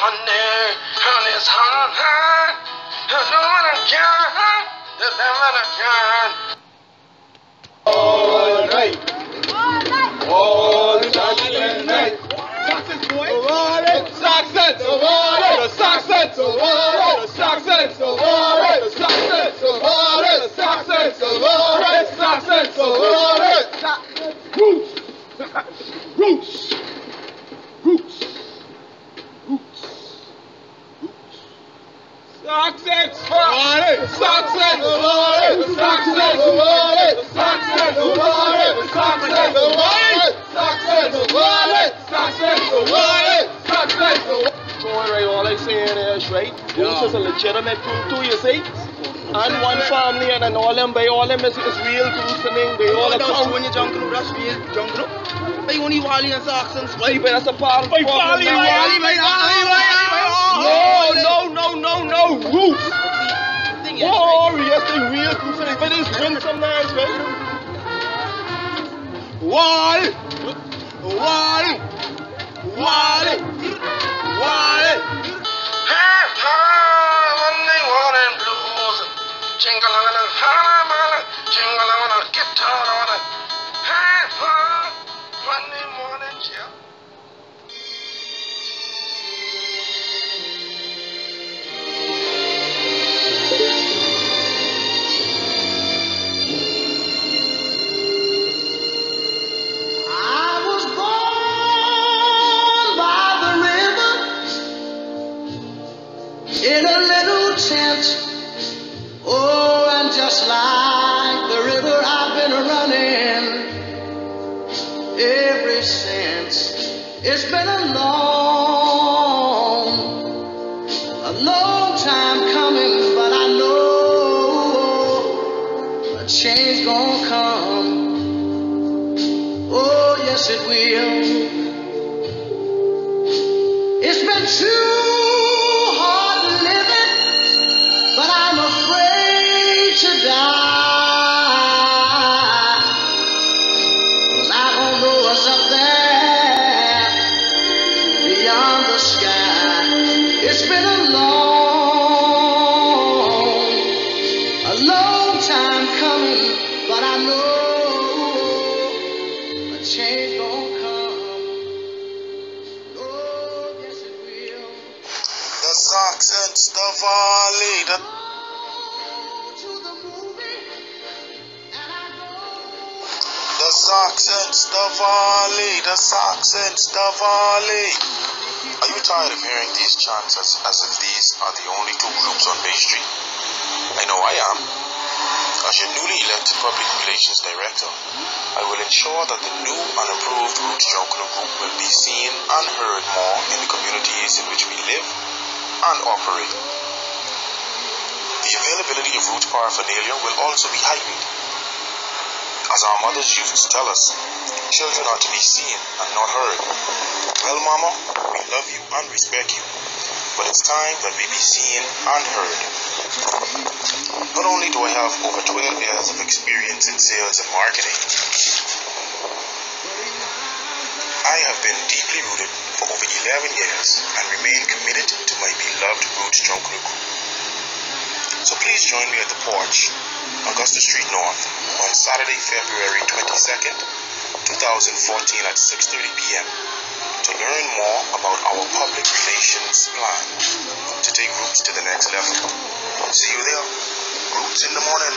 honey, honey's hard. No one can, the lemon can. All night. All Saxon night. Saxons, boy. Saxon, Saxon, the Saxon, the Saxon, the Saxon, the Saxon, the Saxon, Roots. Roots. Roots. Roots. Roots. Saxons, Saxon, Saxon, Saxon, Saxon, Going right, all I saying is right. This is a legitimate group too, you see. And one family and, and all them, by all them is, is real groups and thing. They all That's account. when you junk group, that's real junk group. They only Wally and Saxons. Why, but that's a part of the problem. Wally, now. Wally, mate. No, no. Roots. Thing Oh, yes, they real groups but it's win sometimes, right? Wall! Wall! Wall! Wall! Half time, Monday morning blues. Jingle on a hammer, jingle tent. Oh, and just like the river, I've been running ever since. It's been a long, a long time coming, but I know a change gonna come. Oh, yes, it will. It's been too The Valley, the movie, and. The Saxons, the the Valley. Are you tired of hearing these chants as, as if these are the only two groups on Bay Street? I know I am. As your newly elected public relations director, I will ensure that the new and approved Roots Junkanoo Group will be seen and heard more in the communities in which we live and operate. Availability of root paraphernalia will also be heightened. As our mothers used to tell us, children are to be seen and not heard. Well, Mama, we love you and respect you, but it's time that we be seen and heard. Not only do I have over 12 years of experience in sales and marketing, I have been deeply rooted for over 11 years and remain committed to my beloved root Junkanoo Group. So please join me at the porch, Augusta Street North, on Saturday, February 22nd, 2014 at 6.30 p.m. to learn more about our public relations plan to take Roots to the next level. See you there. Roots in the morning.